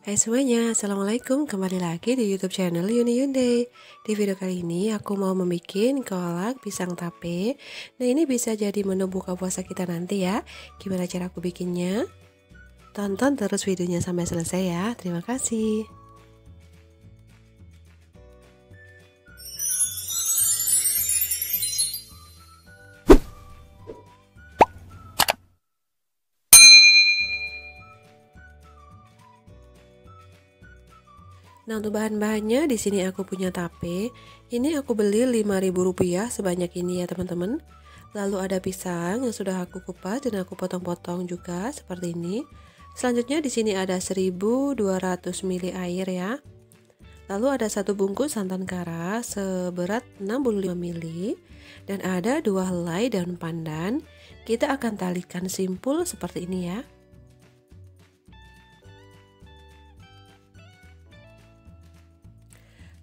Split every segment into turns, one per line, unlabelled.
Hai semuanya, Assalamualaikum. Kembali lagi di youtube channel Yuni Yunde. Di video kali ini aku mau membuat kolak pisang tape. Nah ini bisa jadi menu buka puasa kita nanti ya. Gimana cara aku bikinnya? Tonton terus videonya sampai selesai ya. Terima kasih Nah untuk bahan-bahannya di sini aku punya tape. Ini aku beli Rp5.000 sebanyak ini ya teman-teman. Lalu ada pisang yang sudah aku kupas dan aku potong-potong juga seperti ini. Selanjutnya di sini ada 1200 ml air ya. Lalu ada satu bungkus santan kara seberat 65 ml dan ada dua helai daun pandan. Kita akan talikan simpul seperti ini ya.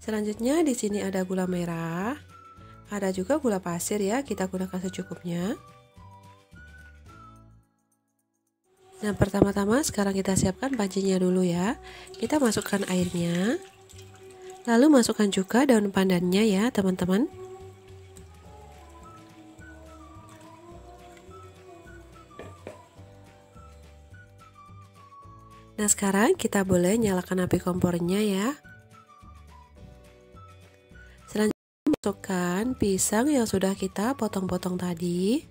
Selanjutnya di sini ada gula merah. Ada juga gula pasir ya, kita gunakan secukupnya. Nah, pertama-tama sekarang kita siapkan pancinya dulu ya. Kita masukkan airnya. Lalu masukkan juga daun pandannya ya, teman-teman. Nah, sekarang kita boleh nyalakan api kompornya ya. Masukkan pisang yang sudah kita potong-potong tadi.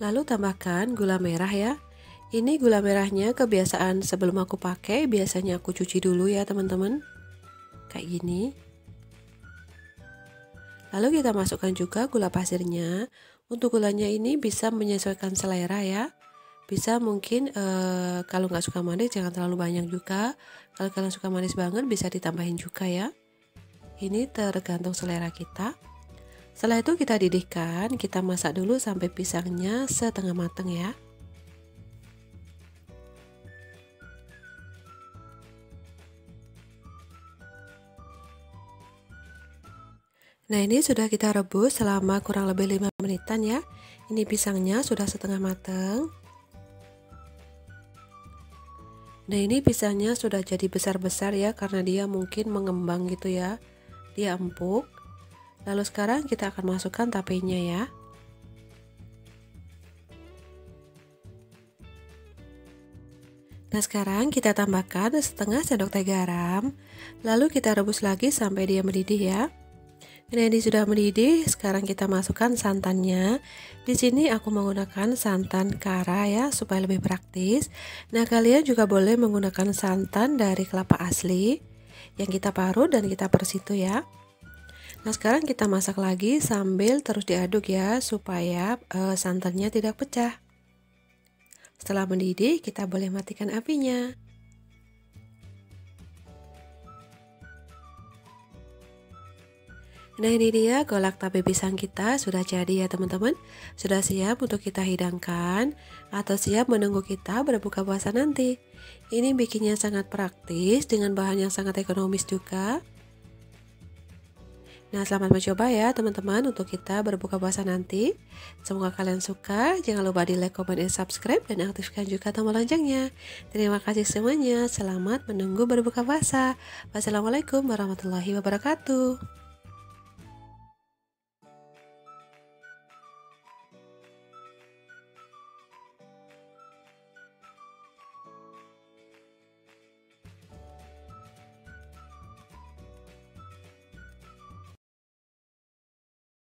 Lalu tambahkan gula merah ya. Ini gula merahnya kebiasaan sebelum aku pakai biasanya aku cuci dulu ya teman-teman. Kayak gini. Lalu kita masukkan juga gula pasirnya. Untuk gulanya ini bisa menyesuaikan selera ya bisa mungkin uh, kalau nggak suka manis jangan terlalu banyak juga. Kalau kalian suka manis banget bisa ditambahin juga ya. Ini tergantung selera kita. Setelah itu kita didihkan kita masak dulu sampai pisangnya setengah matang ya. Nah ini sudah kita rebus selama kurang lebih 5 menitan ya. Ini pisangnya sudah setengah matang Nah ini pisangnya sudah jadi besar-besar ya karena dia mungkin mengembang gitu ya. Dia empuk. Lalu sekarang kita akan masukkan tapenya ya. Nah sekarang kita tambahkan setengah sendok teh garam. Lalu kita rebus lagi sampai dia mendidih ya. Ini sudah mendidih, sekarang kita masukkan santannya. Di sini aku menggunakan santan kara ya, supaya lebih praktis. Nah, kalian juga boleh menggunakan santan dari kelapa asli yang kita parut dan kita persitu ya. Nah, sekarang kita masak lagi sambil terus diaduk ya, supaya uh, santannya tidak pecah. Setelah mendidih, kita boleh matikan apinya. Nah ini dia kolak tape pisang kita sudah jadi ya teman-teman. Sudah siap untuk kita hidangkan Atau siap menunggu kita berbuka puasa nanti. Ini bikinnya sangat praktis dengan bahan yang sangat ekonomis juga. Nah selamat mencoba ya teman-teman untuk kita berbuka puasa nanti. Semoga kalian suka. Jangan lupa di like, comment, dan subscribe Dan aktifkan juga tombol loncengnya. Terima kasih semuanya. Selamat menunggu berbuka puasa. Wassalamualaikum warahmatullahi wabarakatuh